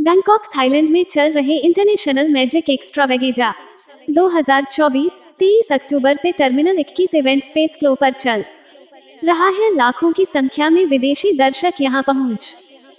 Bangkok Thailand में चल रहे इंटरनेशनल मैजिक एक्स्ट्रावेगेजा 2024 23 अक्टूबर से टर्मिनल 21 इवेंट स्पेस फ्लो पर चल। रहा है लाखों की संख्या में विदेशी दर्शक यहाँ पहुँच।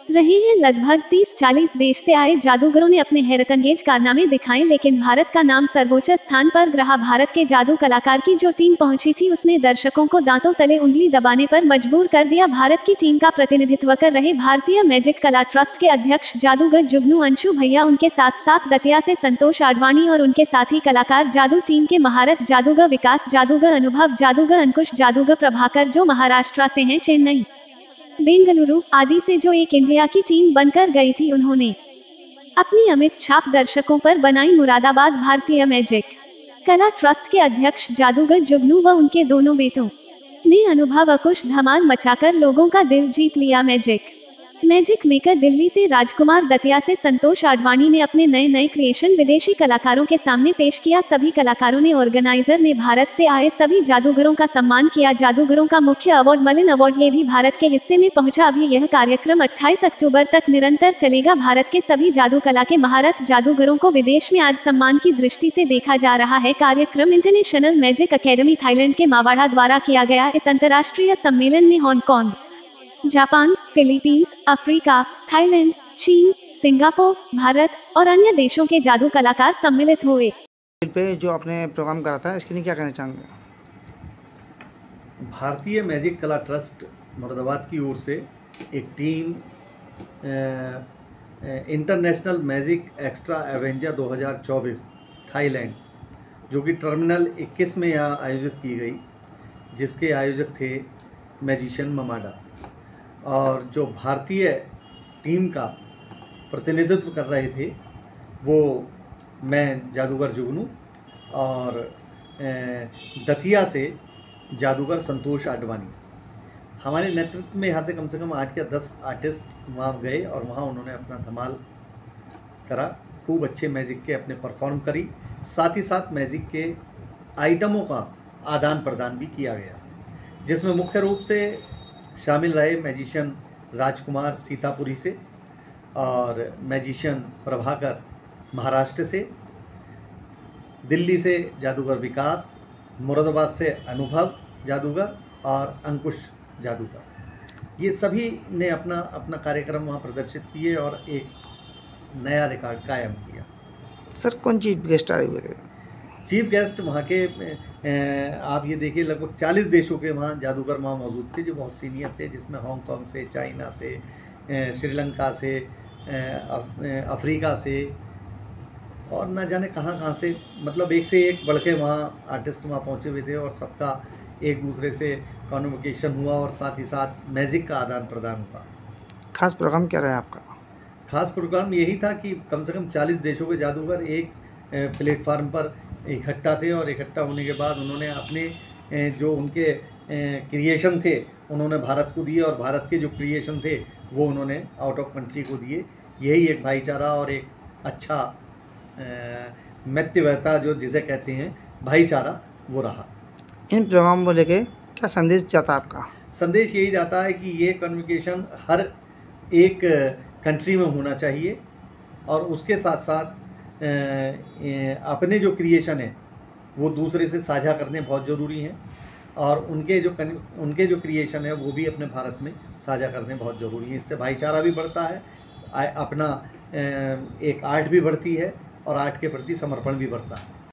रहे हैं। लगभग 30-40 देश से आए जादूगरों ने अपने हैरतअंगेज कारनामे दिखाए, लेकिन भारत का नाम सर्वोच्च स्थान पर ग्रहा भारत के जादू कलाकार की जो टीम पहुँची थी, उसने दर्शकों को दांतों तले उंगली दबाने पर मजबूर कर दिया। भारत की टीम का प्रतिनिधित्व कर रहे भारतीय मैजिक कला ट्रस्ट के अध्यक्ष जादूगर जुगनू अंशु भैया, उनके साथ साथ दतिया से संतोष आडवाणी और उनके साथी कलाकार जादू टीम के महारत जादूगर विकास, जादूगर अनुभव, जादूगर अंकुश, जादूगर प्रभाकर, जो महाराष्ट्र से हैं, चेन्नई। बेंगलुरु आदि से जो एक इंडिया की टीम बनकर गई थी उन्होंने अपनी अमित छाप दर्शकों पर बनाई मुरादाबाद भारतीय मैजिक। कला ट्रस्ट के अध्यक्ष जादूगर जुगनू व उनके दोनों बेटों ने अनुभव अकुश धमाल मचाकर लोगों का दिल जीत लिया मैजिक। मैजिक मेकर दिल्ली से राजकुमार दतिया से संतोष आडवाणी ने अपने नए नए क्रिएशन विदेशी कलाकारों के सामने पेश किया। सभी कलाकारों ने ऑर्गेनाइजर ने भारत से आए सभी जादूगरों का सम्मान किया। जादूगरों का मुख्य अवार्ड मलिन अवार्ड ये भी भारत के हिस्से में पहुँचा। अभी यह कार्यक्रम 28 अक्टूबर तक निरंतर चलेगा। भारत के सभी जादू कला के महारथ जादूगरों को विदेश में आज सम्मान की दृष्टि से देखा जा रहा है। कार्यक्रम इंटरनेशनल मैजिक अकेडमी थाईलैंड के मावाड़ा द्वारा किया गया। इस अंतर्राष्ट्रीय सम्मेलन में Hong Kong Japan Philippines Africa Thailand चीन सिंगापुर भारत और अन्य देशों के जादू कलाकार सम्मिलित हुए। पे जो आपने प्रोग्राम करा था इसके लिए क्या कहना चाहेंगे? भारतीय मैजिक कला ट्रस्ट मुरादाबाद की ओर से एक team international magic extra avenger 2024 Thailand जो कि टर्मिनल 21 में यहाँ आयोजित की गई जिसके आयोजक थे मैजिशियन ममाडा। और जो भारतीय टीम का प्रतिनिधित्व कर रहे थे, वो मैं जादूगर जुगनू और दतिया से जादूगर संतोष आडवाणी। हमारे नेतृत्व में यहाँ से कम से कम आठ या दस आर्टिस्ट वहाँ गए और वहाँ उन्होंने अपना धमाल करा। खूब अच्छे मैजिक के अपने परफॉर्म करी। साथ ही साथ मैजिक के आइटमों का आदान प्रदान भी किया गया, जिसमें मुख्य रूप से शामिल रहे मैजिशियन राजकुमार सीतापुरी से और मैजिशियन प्रभाकर महाराष्ट्र से, दिल्ली से जादूगर विकास, मुरादाबाद से अनुभव जादूगर और अंकुश जादूगर। ये सभी ने अपना अपना कार्यक्रम वहाँ प्रदर्शित किए और एक नया रिकॉर्ड कायम किया। सर, कौन चीज़ गेस्ट आए हुए थे चीफ गेस्ट वहाँ के आप ये देखिए लगभग 40 देशों के वहाँ जादूगर वहाँ मौजूद थे जो बहुत सीनियर थे जिसमें हांगकांग से चाइना से श्रीलंका से अफ्रीका से और ना जाने कहाँ कहाँ से मतलब एक से एक बढ़ के वहाँ आर्टिस्ट वहाँ पहुँचे हुए थे और सबका एक दूसरे से कॉन्वोकेशन हुआ और साथ ही साथ मैजिक का आदान प्रदान हुआ। खास प्रोग्राम क्या रहा है आपका? खास प्रोग्राम यही था कि कम से कम 40 देशों के जादूगर एक प्लेटफार्म पर इकट्ठा थे और इकट्ठा होने के बाद उन्होंने अपने जो उनके क्रिएशन थे उन्होंने भारत को दिए और भारत के जो क्रिएशन थे वो उन्होंने आउट ऑफ़ कंट्री को दिए। यही एक भाईचारा और एक अच्छा मित्यवता जो जिसे कहते हैं भाईचारा वो रहा। इन प्रोग्राम को लेके क्या संदेश जाता है आपका? संदेश यही जाता है कि ये कम्युनिकेशन हर एक कंट्री में होना चाहिए और उसके साथ साथ अपने जो क्रिएशन है, वो दूसरे से साझा करने बहुत ज़रूरी हैं और उनके जो उनके जो क्रिएशन है, वो भी अपने भारत में साझा करने बहुत ज़रूरी है। इससे भाईचारा भी बढ़ता है अपना एक आर्ट भी बढ़ती है और आर्ट के प्रति समर्पण भी बढ़ता है।